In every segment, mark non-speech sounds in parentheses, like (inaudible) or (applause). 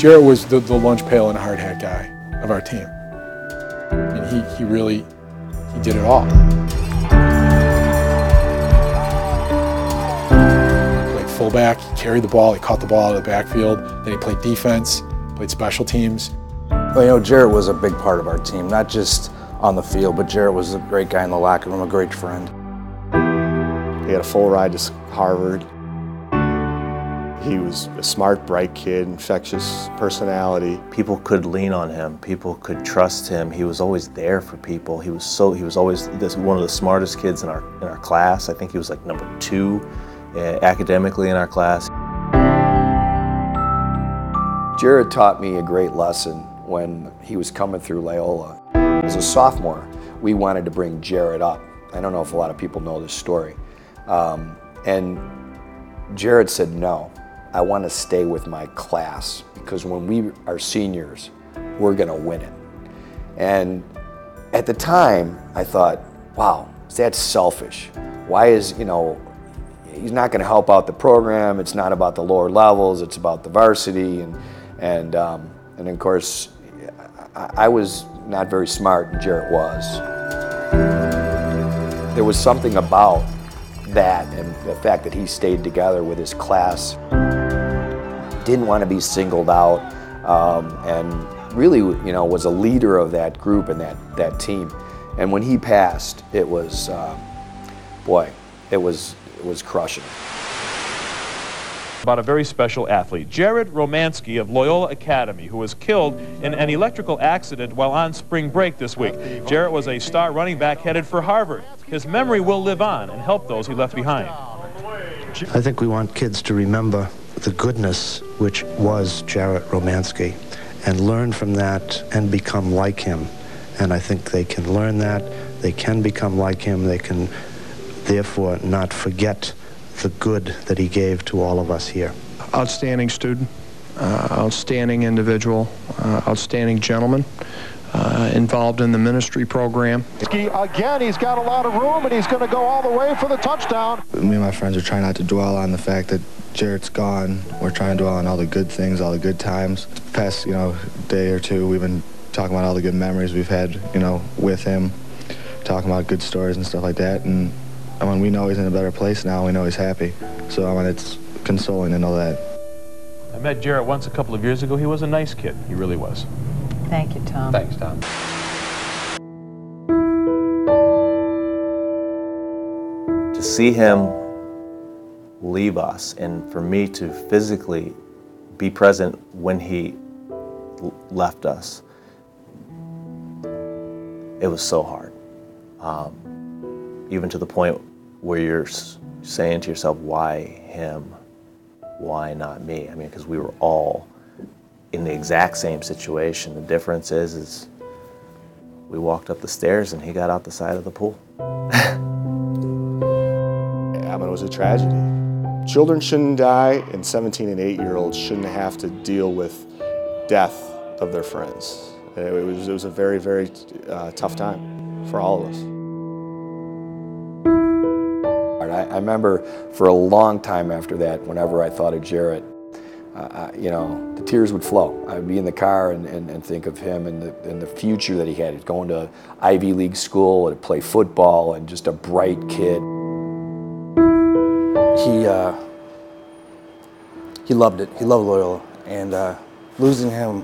Jarrett was the, the lunch pail and hard hat guy of our team. And he, he really, he did it all. Played fullback, he carried the ball, he caught the ball out of the backfield, then he played defense, played special teams. Well, you know, Jarrett was a big part of our team, not just on the field, but Jarrett was a great guy in the locker room, a great friend. He had a full ride to Harvard. He was a smart, bright kid, infectious personality. People could lean on him. People could trust him. He was always there for people. He was so he was always this one of the smartest kids in our in our class. I think he was like number two uh, academically in our class. Jarrett taught me a great lesson when he was coming through Loyola. As a sophomore, we wanted to bring Jarrett up. I don't know if a lot of people know this story. Um, and Jarrett said no. I want to stay with my class because when we are seniors, we're going to win it. And at the time, I thought, wow, that's selfish. Why is, you know, he's not going to help out the program. It's not about the lower levels. It's about the varsity. And, and, um, and of course, I, I was not very smart, and Jarrett was. There was something about that and the fact that he stayed together with his class didn't want to be singled out, um, and really, you know, was a leader of that group and that, that team. And when he passed, it was, uh, boy, it was, it was crushing. About a very special athlete, Jarrett Romanski of Loyola Academy, who was killed in an electrical accident while on spring break this week. Jarrett was a star running back headed for Harvard. His memory will live on and help those he left behind. I think we want kids to remember the goodness which was Jarrett Romanski and learn from that and become like him. And I think they can learn that, they can become like him, they can therefore not forget the good that he gave to all of us here. Outstanding student, uh, outstanding individual, uh, outstanding gentleman. Uh, involved in the ministry program. Again, he's got a lot of room, and he's going to go all the way for the touchdown. Me and my friends are trying not to dwell on the fact that Jarrett's gone. We're trying to dwell on all the good things, all the good times. Past, you know, day or two, we've been talking about all the good memories we've had, you know, with him, talking about good stories and stuff like that. And I mean, we know he's in a better place now. We know he's happy. So I mean, it's consoling to know that. I met Jarrett once a couple of years ago. He was a nice kid. He really was. Thank you, Tom. Thanks, Tom. To see him leave us and for me to physically be present when he left us, it was so hard. Um, even to the point where you're saying to yourself, why him? Why not me? I mean, because we were all in the exact same situation. The difference is, is we walked up the stairs and he got out the side of the pool. (laughs) I mean, it was a tragedy. Children shouldn't die, and 17 and 8 year olds shouldn't have to deal with death of their friends. It was, it was a very, very uh, tough time for all of us. I, I remember for a long time after that, whenever I thought of Jarrett, uh, you know, the tears would flow. I'd be in the car and, and, and think of him and the, and the future that he had. Going to Ivy League school to play football and just a bright kid. He, uh, he loved it. He loved Loyola. And uh, losing him,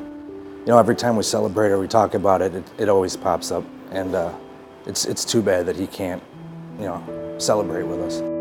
you know, every time we celebrate or we talk about it, it, it always pops up. And uh, it's, it's too bad that he can't, you know, celebrate with us.